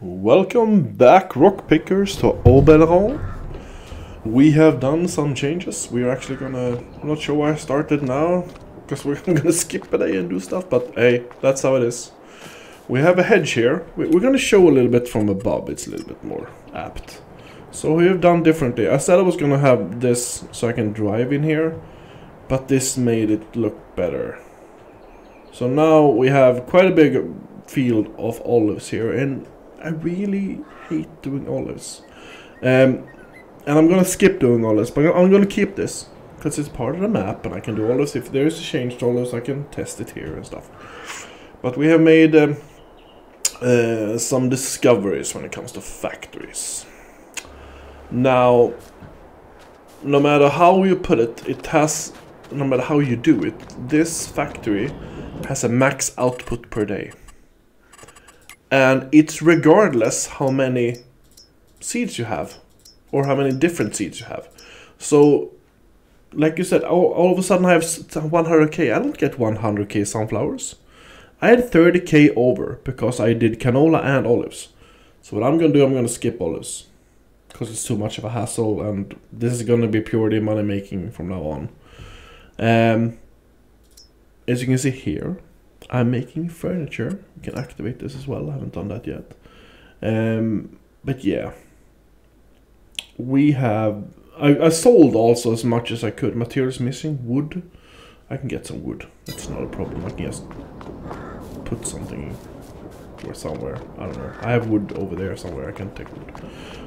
Welcome back, rock pickers, to Haut-Beyleron. We have done some changes. We are actually gonna. I'm not sure why I started now, because we're gonna skip a day and do stuff. But hey, that's how it is. We have a hedge here. We- We're gonna show a little bit from above. It's a little bit more apt. So we have done differently. I said I was gonna have this so I can drive in here, but this made it look better. So now we have quite a big field of olives here, and I really hate doing olives. Um, and I'm gonna skip doing olives, but I'm gonna keep this because it's part of the map, and I can do olives. If there is a change to olives, I can test it here and stuff. But we have made um, uh, some discoveries when it comes to factories. Now, no matter how you put it, it has, no matter how you do it, this factory has a max output per day. And it's regardless how many seeds you have or how many different seeds you have. So, like you said, all, all of a sudden I have 100k. I don't get 100k sunflowers. I had 30k over because I did canola and olives. So what I'm gonna do, I'm gonna skip olives because it's too much of a hassle, and this is gonna be purely money making from now on. Um, as you can see here, I'm making furniture. You can activate this as well. I haven't done that yet. Um, but yeah, we have. I, I sold also as much as I could. Materials missing. Wood. I can get some wood. That's not a problem. I can just put something or somewhere. I don't know. I have wood over there somewhere. I can take wood.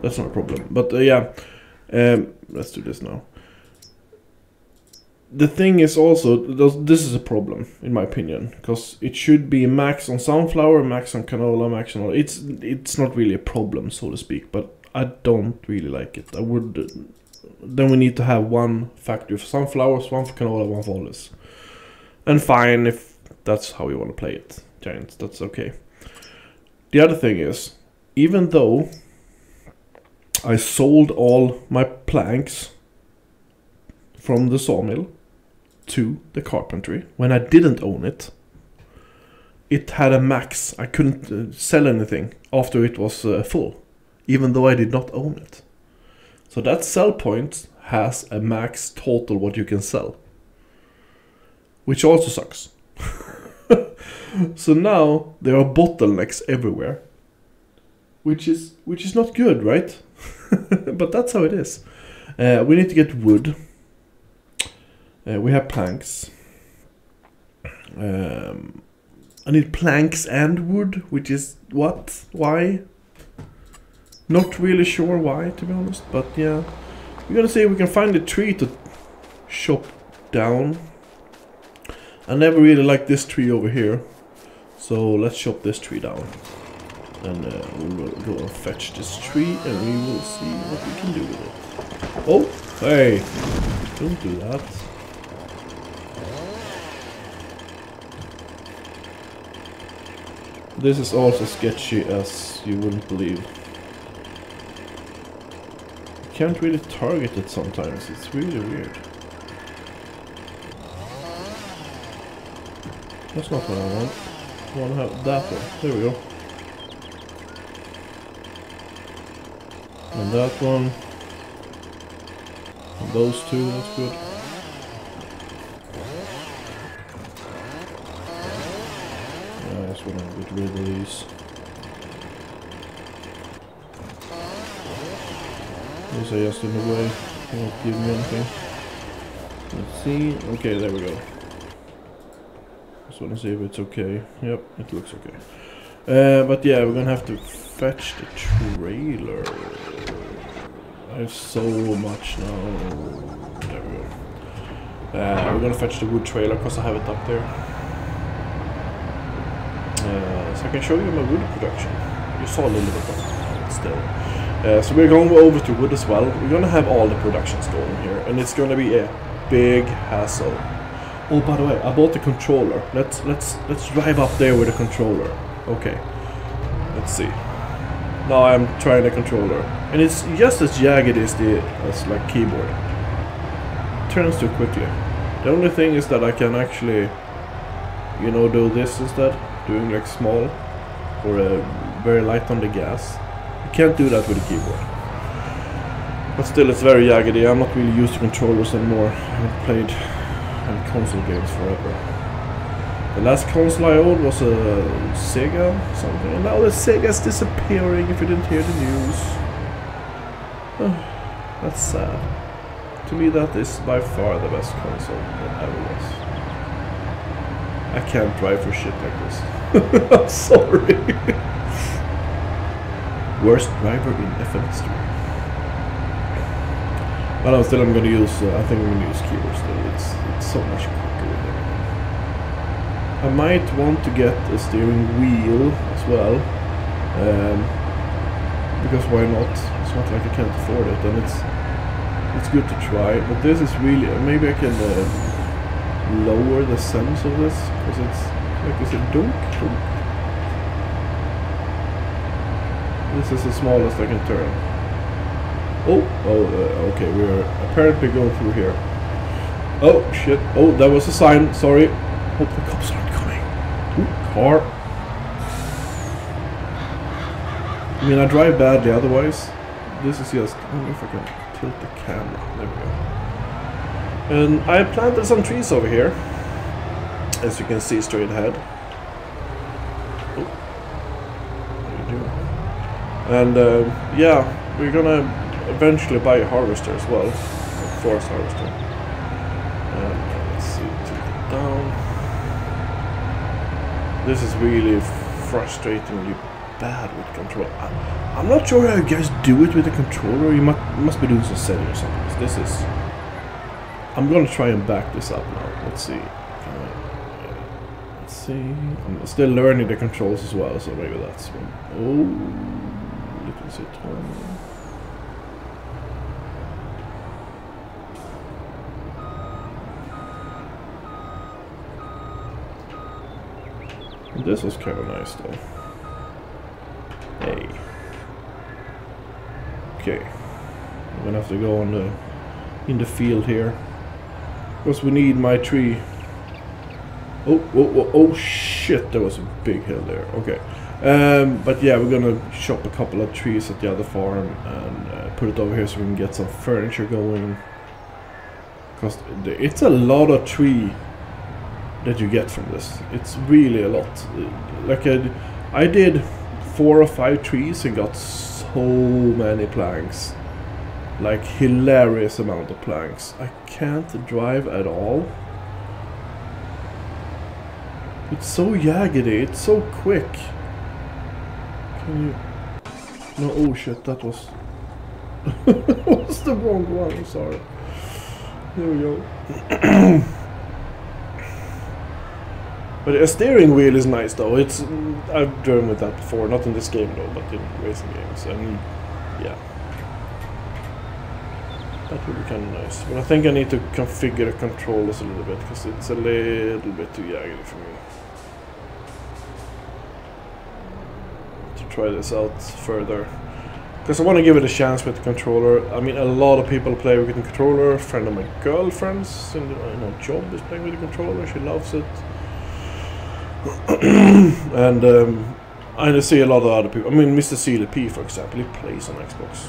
That's not a problem. But uh, yeah, um, let's do this now. The thing is also this is a problem in my opinion because it should be max on sunflower, max on canola, max on all. It's it's not really a problem so to speak, but I don't really like it. I would. Then we need to have one factory for sunflowers, one for canola, one for olives. And fine if that's how you want to play it, giants. That's okay. The other thing is, even though I sold all my planks from the sawmill to the carpentry when I didn't own it. It had a max. I couldn't uh, sell anything after it was uh, full, even though I did not own it. So that sell point has a max total what you can sell, which also sucks. so now there are bottlenecks everywhere, which is which is not good, right? but that's how it is. Uh, we need to get wood. Uh, we have planks. Um, I need planks and wood, which is what? Why? Not really sure why, to be honest. But yeah, we're gonna see if we can find a tree to chop down. I never really liked this tree over here, so let's chop this tree down. And uh, we will go and fetch this tree, and we will see what we can do with it. Oh, hey! Don't do that. This is also sketchy as you wouldn't believe. You can't really target it sometimes, it's really weird. That's not what I want. I want to have that one. There we go. And that one. And those two, that's good. Rid of these. Just in the way. Won't give me anything. Let's see. Okay, there we go. Just want to see if it's okay. Yep, it looks okay. Uh, but yeah, we're gonna have to fetch the trailer. I have so much now. There we go. Uh, we're gonna fetch the wood trailer because I have it up there. So I can show you my wood production. You saw a little bit of it still. Uh, so we're going over to wood as well. We're gonna have all the productions going here, and it's gonna be a big hassle. Oh, by the way, I bought the controller. Let's let's let's drive up there with the controller. Okay. Let's see. Now I'm trying the controller, and it's just as jagged as the as like keyboard. Turns too quickly. The only thing is that I can actually, you know, do this instead, doing like small or uh, very light on the gas. You can't do that with a keyboard. But still, it's very jaggedy. I'm not really used to controllers anymore. I haven't played any console games forever. The last console I owned was a Sega something, and now the Sega's disappearing if you didn't hear the news. that's sad. To me, that is by far the best console that ever was. I can't drive for shit like this. I'm sorry. Worst driver in FM history. But I'm still I'm gonna use. Uh, I think I'm gonna use keyboard still. It's it's so much quicker. I might want to get a steering wheel as well, um, because why not? It's not like I can't afford it, and it's it's good to try. But this is really maybe I can uh, lower the sense of this because it's like is it dunk? This is the smallest I can turn. Oh, oh, uh, okay, we're apparently going through here. Oh, shit. Oh, that was a sign. Sorry. Hope the cops aren't coming. Ooh, car. I mean, I drive badly otherwise. This is just... I wonder if I can tilt the camera. There we go. And I planted some trees over here. As you can see straight ahead. And, uh, yeah, we're gonna eventually buy a harvester as well. A forest harvester. And let's see, take it down. This is really frustratingly bad with control. I, I'm not sure how you guys do it with the controller. You must, must be doing some setting or something. This is... I'm gonna try and back this up now. Let's see. See. I'm still learning the controls as well, so maybe that's one. Oh, little Citroen. This was kind of nice though. Hey. Okay. I'm gonna have to go on the in the field here. Because we need my tree. Oh, oh, oh, oh shit, there was a big hill there. Okay. Um, but yeah, we're gonna chop a couple of trees at the other farm and uh, put it over here so we can get some furniture going. Because it's a lot of tree that you get from this. It's really a lot. Like I did four or five trees and got so many planks. Like hilarious amount of planks. I can't drive at all. It's so jaggedy, it's so quick. Can you... No, oh shit, that was... that was the wrong one, I'm sorry. There we go. But a steering wheel is nice though. It's mm, I've driven with that before, not in this game though, but in racing games. And yeah, would be kind of nice. But I think I need to configure the controllers a little bit because it's a little bit too jagged for me. To try this out further. Because I want to give it a chance with the controller. I mean, a lot of people play with the controller. A friend of my girlfriend's in know, job is playing with the controller. She loves it. and um, I see a lot of other people. I mean, Mr. CLP, for example, he plays on Xbox.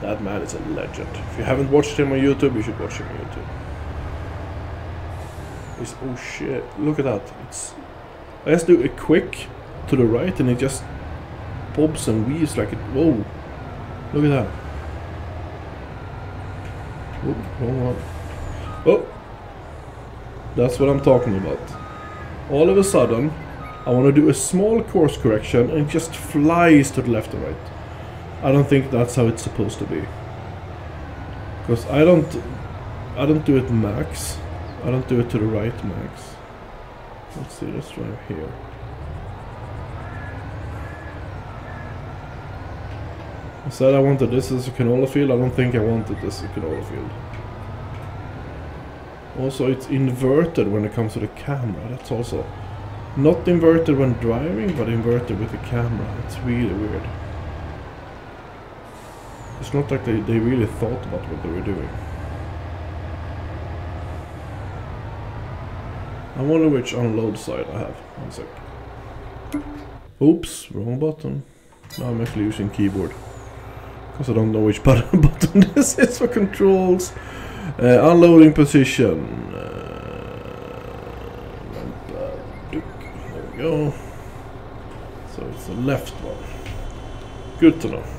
That man is a legend. If you haven't watched him on YouTube, you should watch him on YouTube. Oh shit, look at that. It's, I just do a quick to the right and it just bobs and weaves like it. Whoa, look at that. Oh, wrong. Oh, that's what I'm talking about all of a sudden, I want to do a small course correction and it just flies to the left and right. I don't think that's how it's supposed to be. Because I don't, I don't do it max. I don't do it to the right max. Let's see, let's try here. I said I wanted this as a canola field, I don't think I wanted this as a canola field. Also, it's inverted when it comes to the camera. That's also not inverted when driving, but inverted with the camera. It's really weird. It's not like they, they really thought about what they were doing. I wonder which unload side I have. One sec. Oops, wrong button. Now I'm actually using keyboard. Because I don't know which button, button this is for controls. Uh, unloading position. Uh, there we go. So it's the left one. Good to know.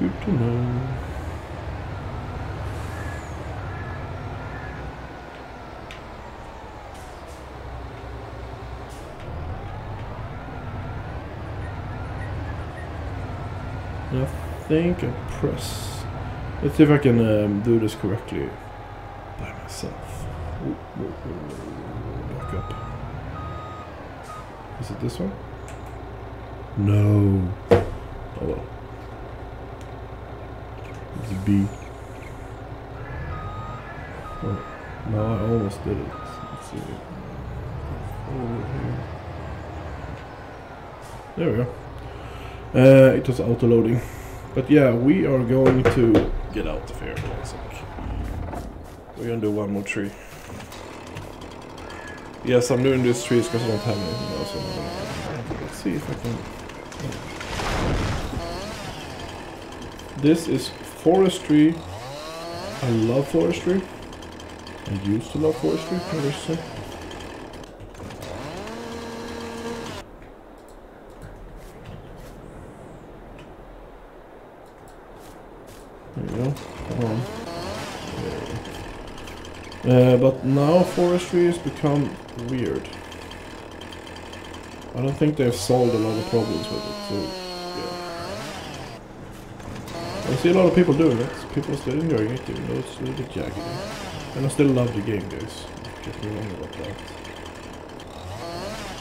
Good to know. I think I press. Let's see if I can um, do this correctly by myself. Ooh, ooh, ooh, Back up. Is it this one? No. Oh well. It's B. Oh, no, I almost did it. Let's see. There we go. Uh, it was auto loading. But yeah, we are going to get out of here. We're gonna do one more tree. Yes, I'm doing this trees because I don't have anything else. I'm Let's see if I can. This is forestry. I love forestry. I used to love forestry. I so. There you go. Come on. Uh, but now forestry has become weird. I don't think they've solved a lot of problems with it, so. I see a lot of people doing it. People are still enjoying it, even though it's a little bit jaggedy. And I still love the game, guys. Get me wrong about that.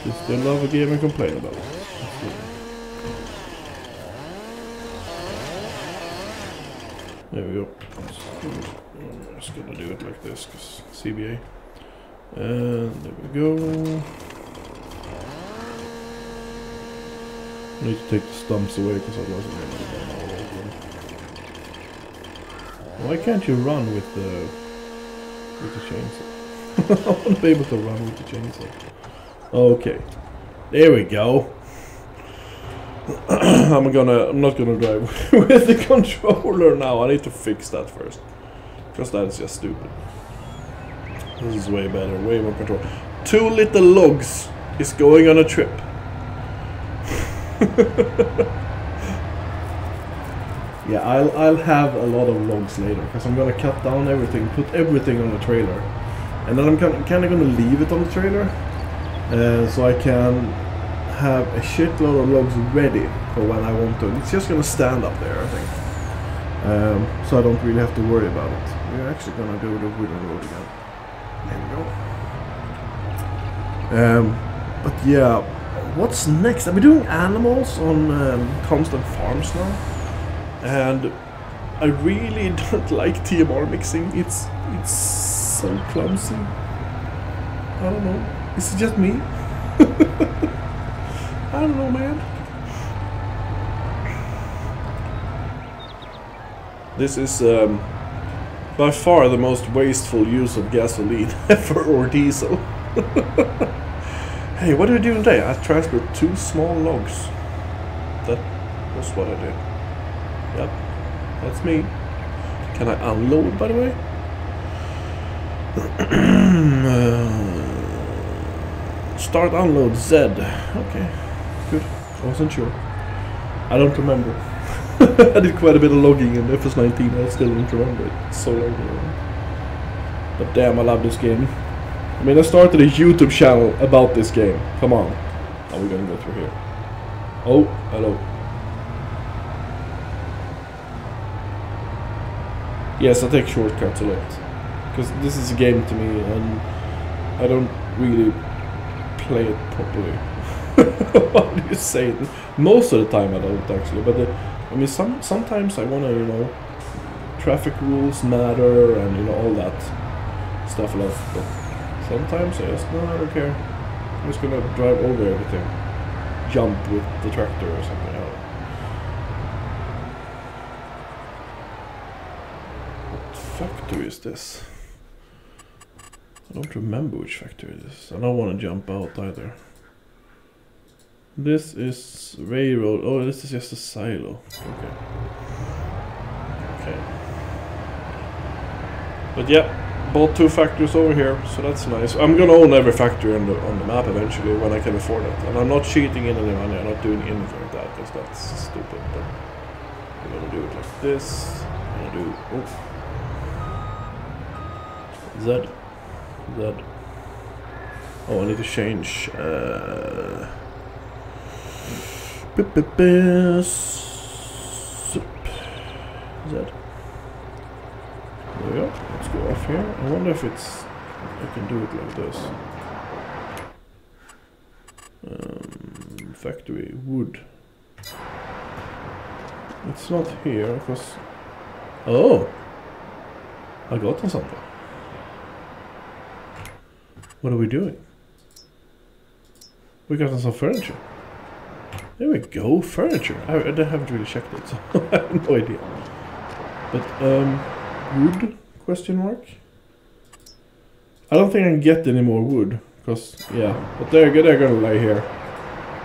You still love a game and complain about it. There we go. I'm just gonna do it like this, cause CBA. And there we go. I need to take the stumps away, because otherwise I'm gonna run all over. Why can't you run with the with the chainsaw? I want to be able to run with the chainsaw. Okay, there we go. I'm gonna. I'm not gonna drive with the controller now. I need to fix that first, because that is just stupid. This is way better, way more control. Two little logs is going on a trip. yeah, I'll I'll have a lot of logs later, because I'm gonna cut down everything, put everything on the trailer, and then I'm kind of gonna leave it on the trailer, uh, so I can have a shitload of logs ready for when I want to. It's just gonna stand up there, I think. Um, so I don't really have to worry about it. We're actually gonna do the wooden road again. There we go. Um, but yeah, what's next? Are we doing animals on um, constant farms now, and I really don't like TMR mixing. It's it's so clumsy. I don't know. Is it just me? I don't know, man. This is um, by far the most wasteful use of gasoline ever or diesel. hey, what are you doing today? I transferred two small logs. That was what I did. Yep, that's me. Can I unload, by the way? uh, start unload Z. Okay, good. I wasn't sure. I don't remember. I did quite a bit of logging in FS19. I still don't remember it. So long ago. But damn, I love this game. I mean, I started a YouTube channel about this game. Come on. Are we gonna go through here? Oh, hello. Yes, I take shortcuts a lot. Because this is a game to me, and I don't really play it properly. what do you say? Most of the time I don't actually, but the, I mean, some sometimes I wanna, you know, traffic rules matter and you know all that stuff. But sometimes I just no, I don't care. I'm just gonna drive over everything, jump with the tractor or something. I don't know. What factory is this? I don't remember which factory it is. I don't want to jump out either. This is railroad. Oh, this is just a silo. Okay. Okay. But yeah, bought two factories over here, so that's nice. I'm gonna own every factory on the on the map eventually when I can afford it. And I'm not cheating in any money. I'm not doing anything like that because that's stupid. But I'm gonna do it like this. I'm gonna do. Oh. Z. Z. Oh, I need to change. Uh, B -b -b. Z. There we go. Let's go off here. I wonder if it's... I can do it like this. Um, factory, wood. It's not here, because... Oh! I got something. What are we doing? We got some furniture. There we go, furniture. I, I haven't really checked it, so I have no idea. But, um, wood? Question mark? I don't think I can get any more wood, because, yeah. But they're, they're gonna lay here.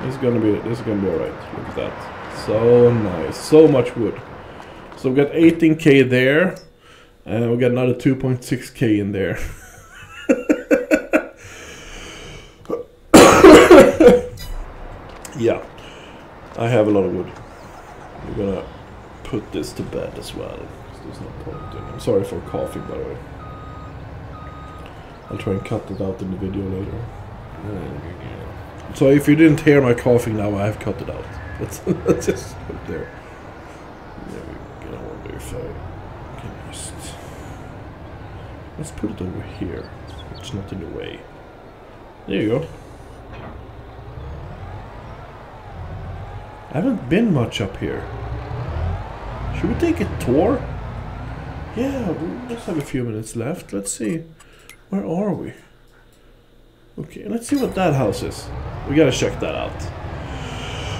This is gonna be, this is gonna be alright. Look at that. So nice. So much wood. So we got 18k there, and we got another 2.6k in there. yeah. I have a lot of wood. We're gonna put this to bed as well. There's no point in I'm sorry for coughing by the way. I'll try and cut it out in the video later. So if you didn't hear my coughing now, I have cut it out. That's just up there. There we go. Wonder if I can just... Let's put it over here. It's not in the way. There you go. I haven't been much up here. Should we take a tour? Yeah, we just have a few minutes left. Let's see. Where are we? Okay, let's see what that house is. We gotta check that out.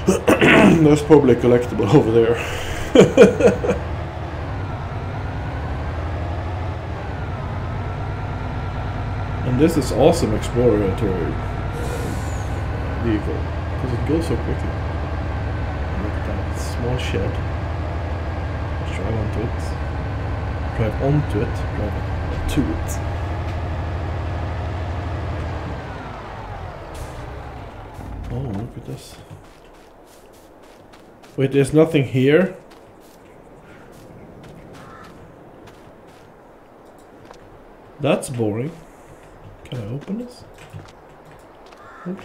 There's probably a collectible over there. and this is awesome exploratory vehicle because it goes so quickly small shed. Let's drive onto it. Drive onto it, drive to it. Oh, look at this. Wait, there's nothing here? That's boring. Can I open this? Nope.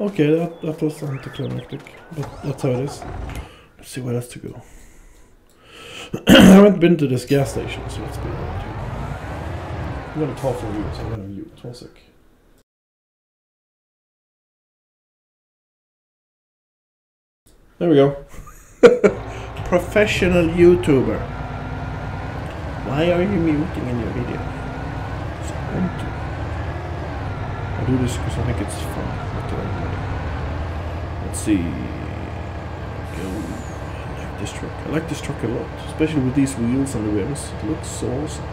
Okay, that, that was anticlimactic, but that's how it is. Let's see where else to go. I haven't been to this gas station, so let's be there. I'm gonna talk for you, so I'm gonna mute. One sec. There we go. Professional YouTuber. Why are you muting in your video? I do this because I think it's fun. Let's see. Go. I like this truck. I like this truck a lot, especially with these wheels and the rims. It looks so awesome.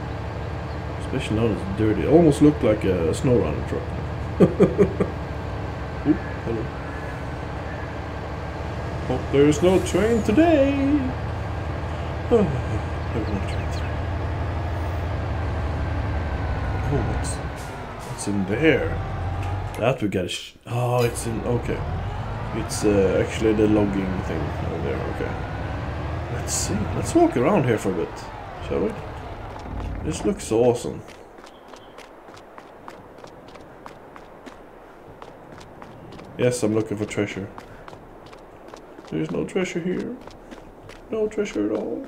Especially now it's dirty. It almost looked like a snow runner truck. Oop, hello. Oh, Hope there's no train today. Oh, there's no train today. Oh, what's what's in there? That we gotta. oh, it's in. Okay, it's uh, actually the logging thing over there. Okay. Let's see. Let's walk around here for a bit, shall we? This looks awesome. Yes, I'm looking for treasure. There's no treasure here. No treasure at all.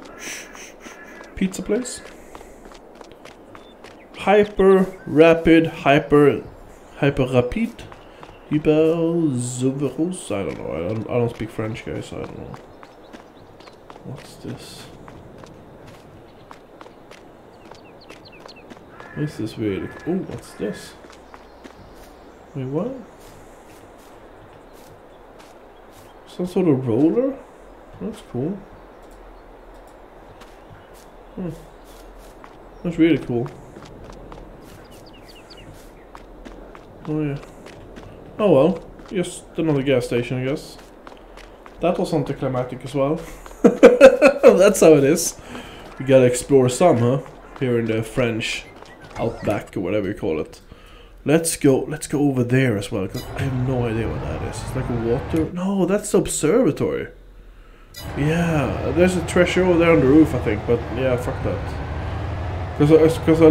Pizza place. Hyper rapid, hyper, hyper rapid, hyper souveraus. I don't know. I don't, I don't speak French, guys. I don't know. What's this? This is weird. Oh, what's this? Wait, what? Some sort of roller? That's cool. Hmm. That's really cool. Oh yeah. Oh well, just another gas station, I guess. That was anticlimactic as well. That's how it is. We gotta explore some, huh? Here in the French outback or whatever you call it. Let's go. Let's go over there as well. Cause I have no idea what that is. It's like a water. No, that's the observatory. Yeah, there's a treasure over there on the roof, I think. But yeah, fuck that. Because I, cause I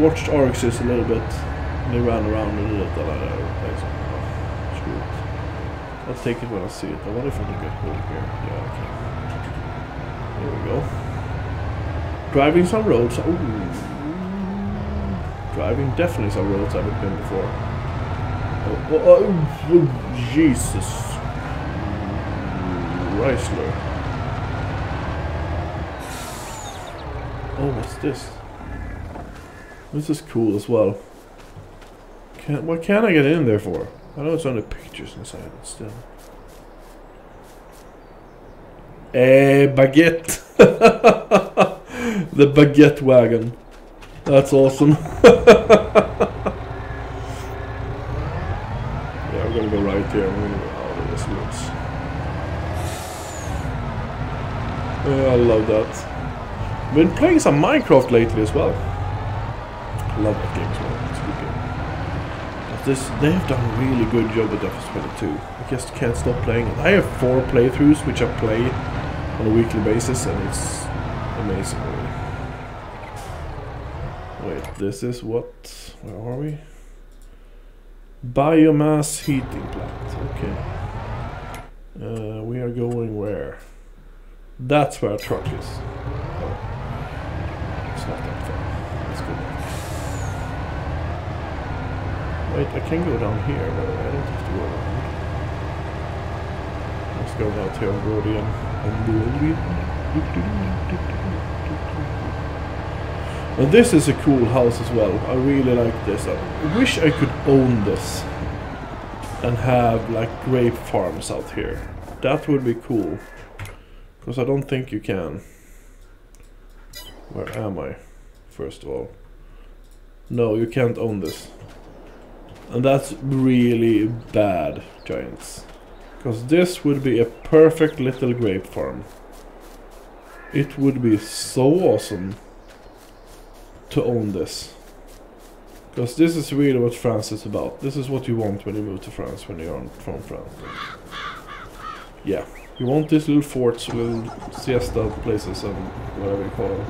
watched Arxis a little bit. And they ran around a little bit. And I, I was like, oh, screw it. I'll take it when I see it. I wonder if I can get hold here. Yeah, I can. There we go. Driving some roads. Ooh. Driving definitely some roads I haven't been before. Oh, oh, oh, oh Jesus. Chrysler. Oh, what's this? This is cool as well. Can what can I get in there for? I know it's only pictures inside, but still. Eh, baguette. the baguette wagon. That's awesome. yeah, I'm gonna go right here. I'm gonna go out of this woods. Yeah, I love that. Been playing some Minecraft lately as well. Love that game as well. This, they've done a really good job with FS22. I just can't stop playing it. I have four playthroughs which I play on a weekly basis, and it's amazing. Really. Wait, this is what? Where are we? Biomass heating plant. Okay. Uh, we are going where? That's where our truck is. Oh. It's not that far. Let's go back. Wait, I can go down here, but I don't have to go around. Let's go out here on road And this is a cool house as well. I really like this. I wish I could own this. And have like grape farms out here. That would be cool. Because I don't think you can. Where am I? First of all. No, you can't own this. And that's really bad, Giants. Because this would be a perfect little grape farm. It would be so awesome to own this. Because this is really what France is about. This is what you want when you move to France, when you're from France. Yeah. You want these little forts, little siesta places and whatever you call them.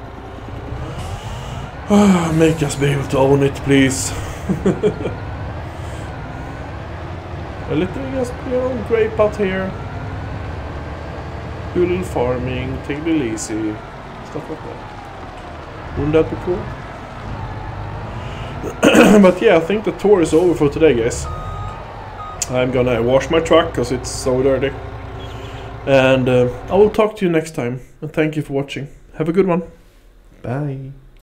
Make us be able to own it, please. A little just, you know, grape out here. Do a little farming, take it easy, stuff like that. Wouldn't that be cool? but yeah, I think the tour is over for today, guys. I'm gonna wash my truck because it's so dirty. And uh, I will talk to you next time. And thank you for watching. Have a good one. Bye.